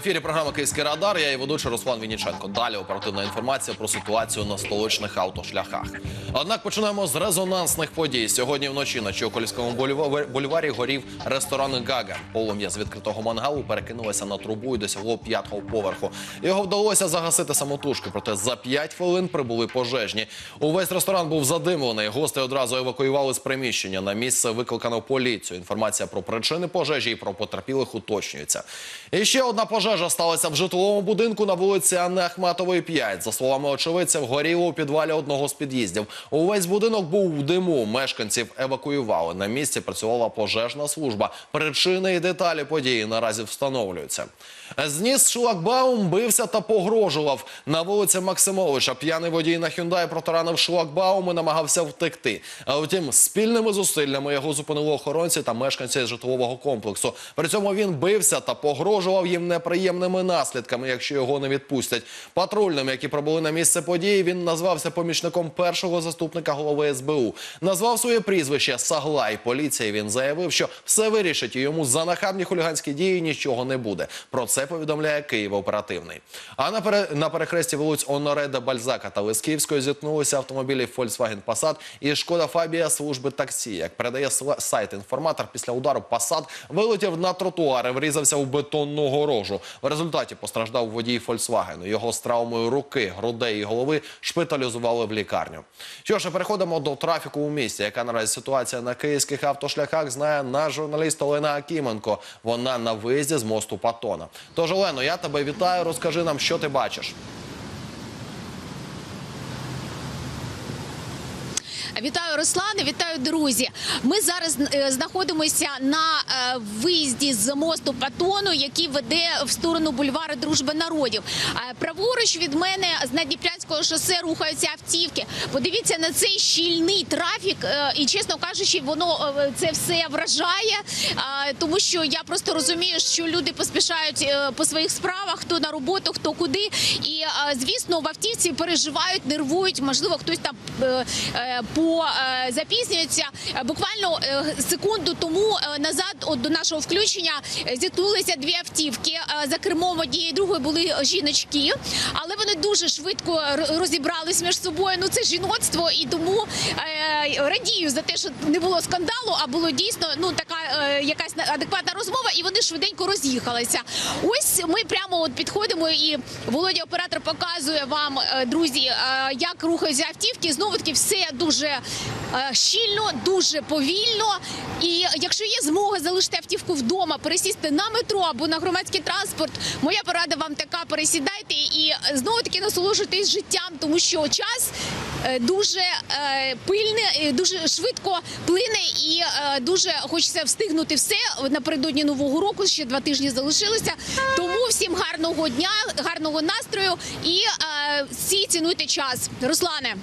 ефірі програма Київський радар. Я і ведучий Руслан Вініченко. Далі оперативна інформація про ситуацію на столичних автошляхах. Однак починаємо з резонансних подій. Сьогодні вночі на Чокольському бульва- бульварі горів ресторан Гага. Полум'я з відкритого мангалу перекинулося на трубу і досягло п'ятого поверху. Його вдалося загасити самотужки, проте за п'ять хвилин прибули пожежні. Увесь ресторан був задимлений. Гости одразу евакуювали з приміщення. На місце викликано поліцію. Інформація про причини пожежі і про потерпілих уточнюється. І ще одна пожежа сталася в житловому будинку на вулиці Анни Ахматової 5. За словами очевидців, горіло у підвалі одного з під'їздів. Увесь будинок був в диму. Мешканців евакуювали. На місці працювала пожежна служба. Причини і деталі події наразі встановлюються. Зніс шлагбаум, бився та погрожував. На вулиці Максимовича п'яний водій на Hyundai протаранив шлагбаум і намагався втекти. А втім, спільними зусиллями його зупинили охоронці та мешканці житлового комплексу. При цьому він бився та погрожував їм неприємними наслідками, якщо його не відпустять. Патрульним, які прибули на місце події, він назвався помічником першого заступника голови СБУ. Назвав своє прізвище Саглай. Поліції він заявив, що все вирішить і йому за нахабні хуліганські дії нічого не буде. Про це повідомляє Київ оперативний. А на, пере... на перехресті вулиць Онореда Бальзака та Лисківської зіткнулися автомобілі Volkswagen Passat і Шкода Фабія служби таксі. Як передає сайт інформатор, після удару Passat вилетів на тротуар врізався у бетонну горожу. В результаті постраждав водій Volkswagen. Його з травмою руки, грудей і голови шпиталізували в лікарню. Що ж, переходимо до трафіку у місті. Яка наразі ситуація на київських автошляхах, знає наш журналіст Олена Акіменко. Вона на виїзді з мосту Патона. Тож, Олено, я тебе вітаю. Розкажи нам, що ти бачиш. Вітаю, Руслане, вітаю, друзі. Ми зараз е, знаходимося на е, виїзді з мосту Патону, який веде в сторону бульвару Дружби народів. Праворуч від мене з Надніпрянського шосе рухаються автівки. Подивіться на цей щільний трафік, е, і чесно кажучи, воно це все вражає, тому що я просто розумію, що люди поспішають по своїх справах, хто на роботу, хто куди. І звісно, в автівці переживають, нервують. Можливо, хтось там е, по е, запізнюється. Е, Буквально е, секунду тому назад, от до нашого включення, зіткнулися дві автівки. За кермом однієї другої були жіночки, але вони дуже швидко розібрались між собою. Ну це жіноцтво, і тому радію за те, що не було скандалу, а було дійсно ну така якась на- адекватна розмова, і вони швиденько роз'їхалися. Ось ми прямо от підходимо, і Володя оператор показує вам, друзі, як рухаються автівки. Знову таки все дуже е, щільно, дуже повільно. І якщо є змога залишити автівку вдома, пересісти на метро або на громадський транспорт, моя порада вам така: пересідайте і знову таки насолоджуйтесь життям, тому що час е, дуже е, пильне, е, дуже швидко плине, і е, дуже хочеться встигнути все напередодні нового року. Ще два тижні залишилося. Тому всім гарного дня, гарного настрою і е, всі цінуйте час. Руслане.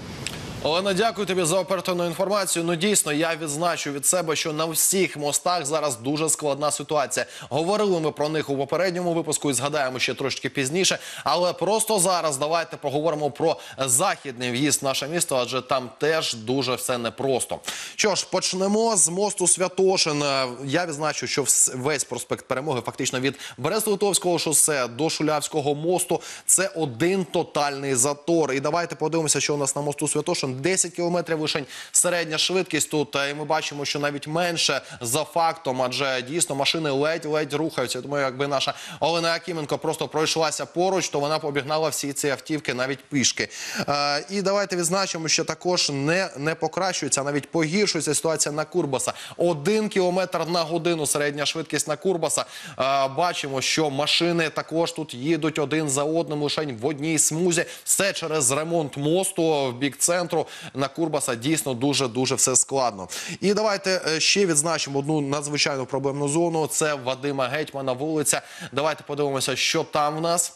Олена, дякую тобі за оперативну інформацію. Ну дійсно, я відзначу від себе, що на всіх мостах зараз дуже складна ситуація. Говорили ми про них у попередньому випуску і згадаємо ще трошки пізніше. Але просто зараз давайте поговоримо про західний в'їзд в наше місто, адже там теж дуже все непросто. Що ж, почнемо з мосту Святошин. Я відзначу, що весь проспект перемоги, фактично від Брест-Литовського шосе до Шулявського мосту, це один тотальний затор. І давайте подивимося, що у нас на мосту Святошин 10 кілометрів лишень середня швидкість тут. І ми бачимо, що навіть менше за фактом, адже дійсно машини ледь-ледь рухаються. Тому якби наша Олена Якименко просто пройшлася поруч, то вона побігнала всі ці автівки навіть пішки. Е, і давайте відзначимо, що також не, не покращується, навіть погіршується ситуація на Курбаса. Один кілометр на годину середня швидкість на Курбаса. Е, бачимо, що машини також тут їдуть один за одним лише в одній смузі. Все через ремонт мосту в бік центру на Курбаса дійсно дуже дуже все складно. І давайте е, ще відзначимо одну надзвичайну проблемну зону. Це Вадима Гетьмана вулиця. Давайте подивимося, що там в нас.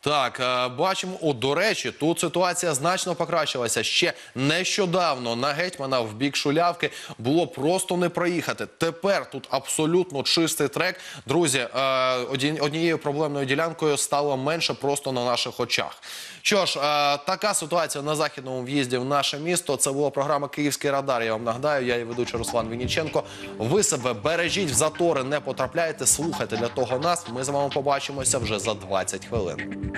Так, е, бачимо, о, до речі, тут ситуація значно покращилася. Ще нещодавно на гетьмана в бік Шулявки було просто не проїхати. Тепер тут абсолютно чистий трек. Друзі, е, однією проблемною ділянкою стало менше просто на наших очах. Що ж, е, така ситуація на західному в'їзді в наше місто. Це була програма Київський радар. Я вам нагадаю, я її ведучий Руслан Вінніченко. Ви себе бережіть в затори, не потрапляйте, слухайте для того нас. Ми з вами побачимося вже за 20 хвилин.